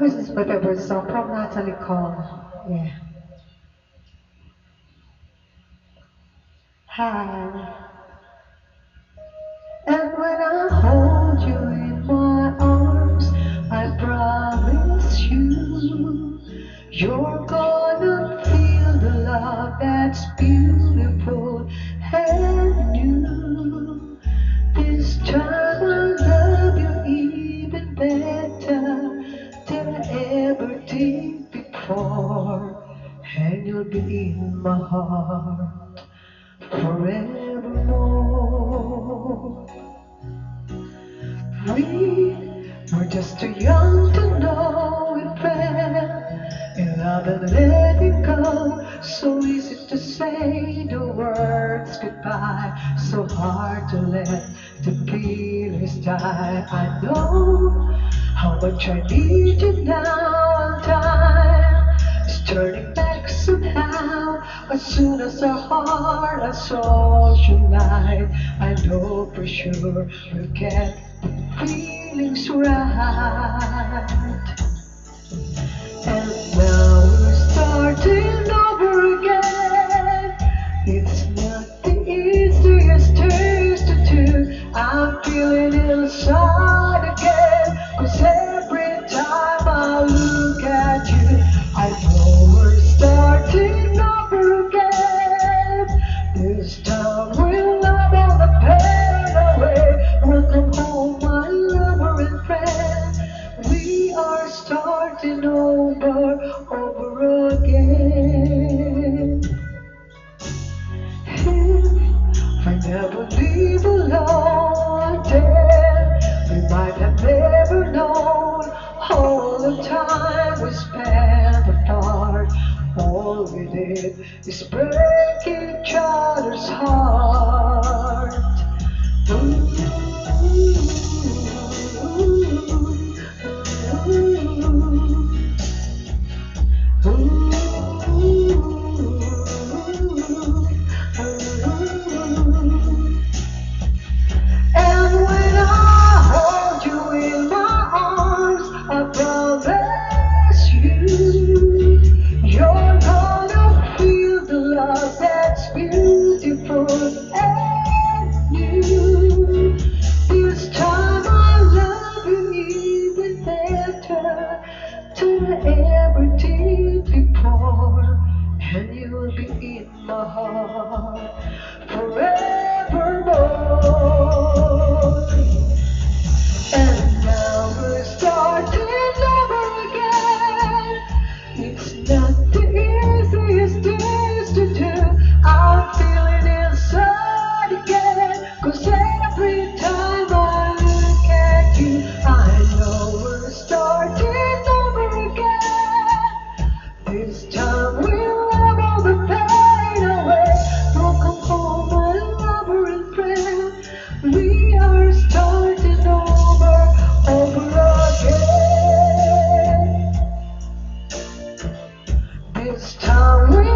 My favorite song from Natalie Cole. Yeah. Hi. And when I hold you in my arms, I promise you, you're gonna feel the love that's beautiful you'll be in my heart forevermore. We were just too young to know it well, in love and let it go. So easy to say the words goodbye, so hard to let the feelings die. I know how much I need you now. Time is turning back somehow. As soon as our heart and soul unite, I know for sure we'll get the feelings right. And now we're starting over again. It's not the easiest things to do. I'm feeling inside starting over, over again. If I never leave alone, we might have never known all the time we spent apart. All we did is break each And ever before, and you will be in my heart forever. We are starting over, over again. Time we